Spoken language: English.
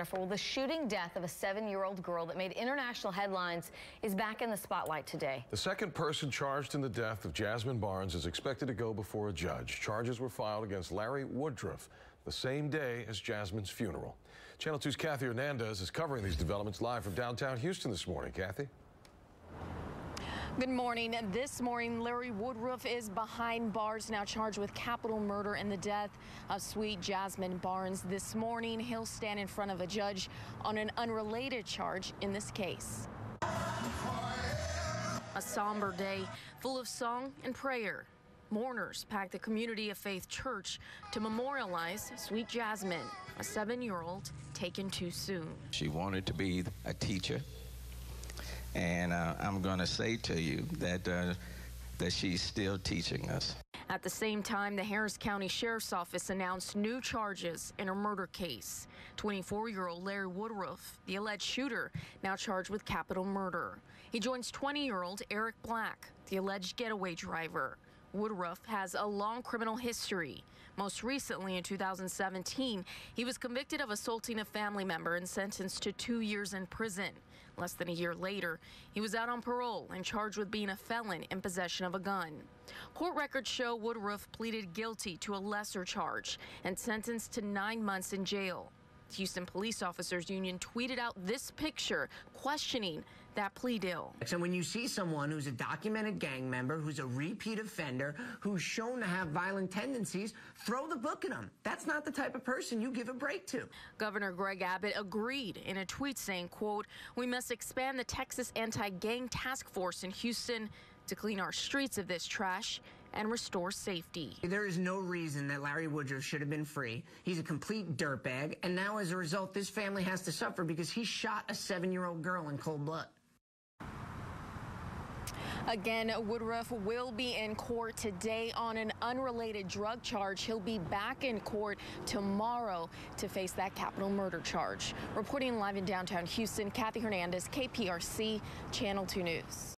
Jennifer. Well, the shooting death of a seven-year-old girl that made international headlines is back in the spotlight today. The second person charged in the death of Jazmine Barnes is expected to go before a judge. Charges were filed against Larry Woodruff the same day as Jazmine's funeral. Channel 2's Kathy Hernandez is covering these developments live from downtown Houston this morning. Kathy? Good morning. This morning, Larry Woodruff is behind bars, now charged with capital murder in the death of sweet Jazmine Barnes. This morning, he'll stand in front of a judge on an unrelated charge in this case. A somber day full of song and prayer. Mourners packed the Community of Faith Church to memorialize sweet Jazmine, a seven-year-old taken too soon. She wanted to be a teacher. And uh, I'm going to say to you that, uh, that she's still teaching us. At the same time, the Harris County Sheriff's Office announced new charges in a murder case. 24-year-old Larry Woodruff, the alleged shooter, now charged with capital murder. He joins 20-year-old Eric Black, the alleged getaway driver. Woodruff has a long criminal history. Most recently, in 2017, he was convicted of assaulting a family member and sentenced to two years in prison. Less than a year later, he was out on parole and charged with being a felon in possession of a gun. Court records show Woodruff pleaded guilty to a lesser charge and sentenced to nine months in jail. Houston Police Officers Union tweeted out this picture questioning that plea deal. So when you see someone who's a documented gang member, who's a repeat offender, who's shown to have violent tendencies, throw the book at them. That's not the type of person you give a break to. Governor Greg Abbott agreed in a tweet saying, quote, we must expand the Texas Anti-Gang Task Force in Houston to clean our streets of this trash and restore safety. There is no reason that Larry Woodruff should have been free. He's a complete dirtbag, and now as a result, this family has to suffer because he shot a seven-year-old girl in cold blood. Again, Woodruff will be in court today on an unrelated drug charge. He'll be back in court tomorrow to face that capital murder charge. Reporting live in downtown Houston, Kathy Hernandez, KPRC, Channel 2 News.